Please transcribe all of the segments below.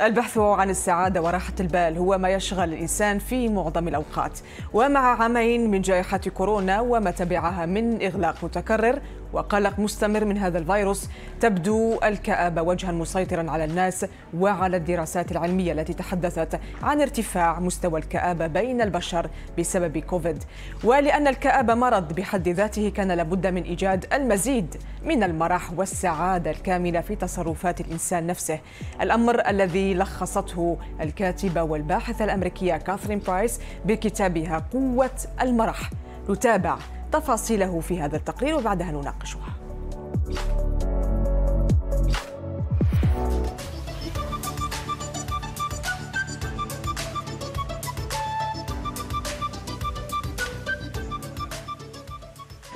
البحث عن السعادة وراحة البال هو ما يشغل الإنسان في معظم الأوقات. ومع عامين من جائحة كورونا وما تبعها من إغلاق متكرر وقلق مستمر من هذا الفيروس تبدو الكآبة وجها مسيطرا على الناس وعلى الدراسات العلمية التي تحدثت عن ارتفاع مستوى الكآبة بين البشر بسبب كوفيد. ولأن الكآبة مرض بحد ذاته كان لابد من إيجاد المزيد من المرح والسعادة الكاملة في تصرفات الإنسان نفسه. الأمر الذي لخصته الكاتبة والباحثة الأمريكية كاثرين برايس بكتابها قوة المرح. نتابع تفاصيله في هذا التقرير وبعدها نناقشها.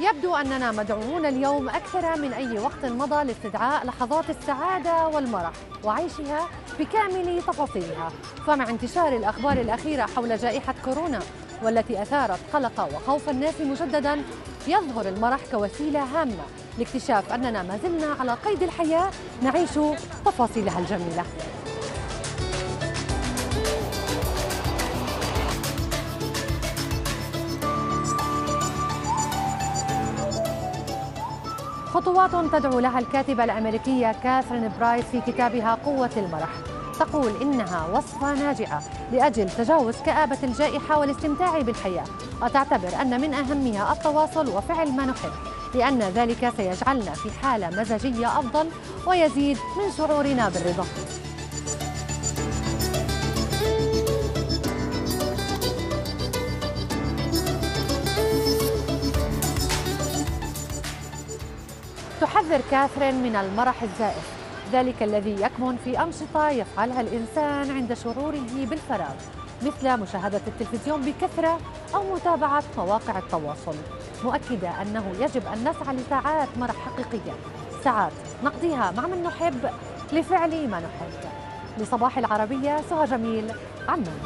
يبدو أننا مدعوون اليوم أكثر من أي وقت مضى لاستدعاء لحظات السعادة والمرح وعيشها بكامل تفاصيلها. فمع انتشار الأخبار الأخيرة حول جائحة كورونا والتي أثارت قلق وخوف الناس مجددا يظهر المرح كوسيلة هامة لاكتشاف أننا ما زلنا على قيد الحياة. نعيش تفاصيلها الجميلة. خطوات تدعو لها الكاتبة الأمريكية كاثرين برايس في كتابها قوة المرح. تقول إنها وصفة ناجعة لأجل تجاوز كآبة الجائحة والاستمتاع بالحياة. وتعتبر أن من أهمها التواصل وفعل ما نحب لأن ذلك سيجعلنا في حالة مزاجية أفضل ويزيد من شعورنا بالرضا. تحذر كاثرين من المرح الزائف. ذلك الذي يكمن في أنشطة يفعلها الإنسان عند شعوره بالفراغ مثل مشاهدة التلفزيون بكثرة أو متابعة مواقع التواصل. مؤكدة أنه يجب أن نسعى لساعات مرح حقيقية ساعات نقضيها مع من نحب لفعل ما نحب. لصباح العربية سهى جميل عمان.